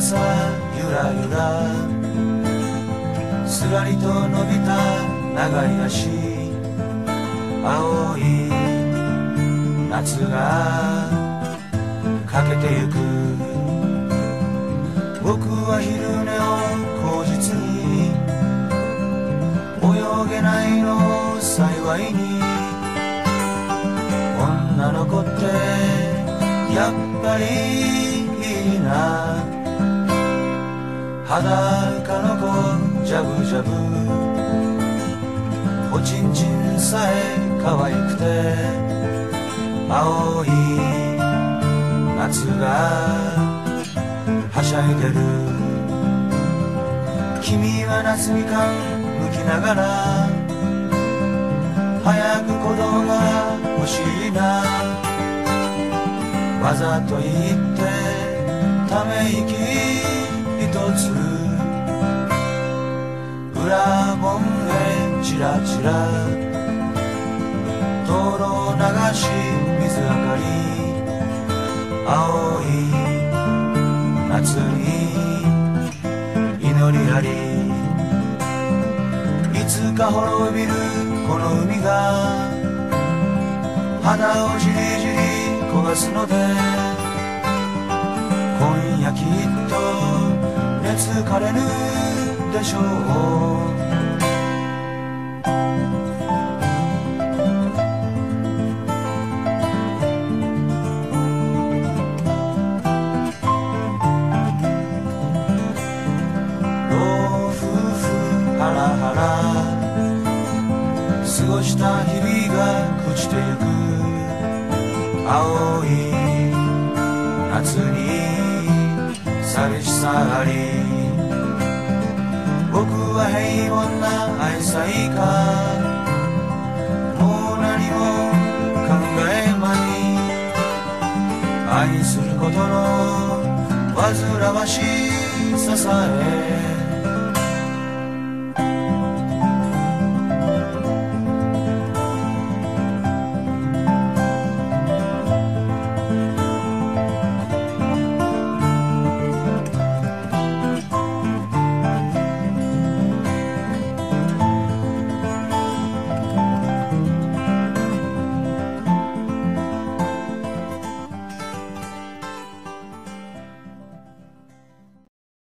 さゆらゆら。すらりと伸びた長い足。青い夏が駆けてゆく。僕は昼寝を口実に。泳げないの幸いに。女の子ってやっぱりいいな。裸の子ジャブジャブおちんちんさえ可愛くて。青い夏がはしゃいでる。君は夏みかん剥きながら。早く子供が欲しいな。わざと言ってため息一つ裏門へチラチラ灯籠流し水明かり青い夏に祈りありいつか滅びるこの海が肌をじりじり焦がすのででしょう老夫婦ハラハラ過ごした日々が朽ちてゆく青い夏に寂しさあり平凡な愛妻家もう何も考えまい愛することの煩わしささえ。